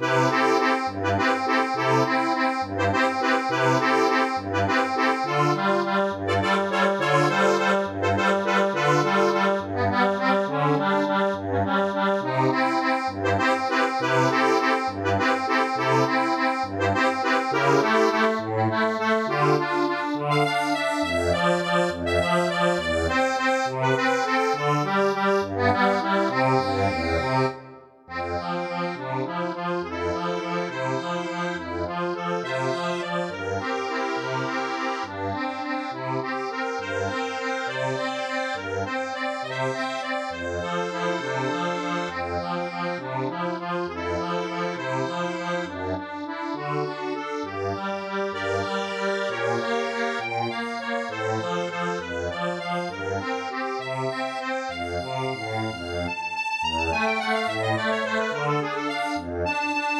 Bye. Thank you.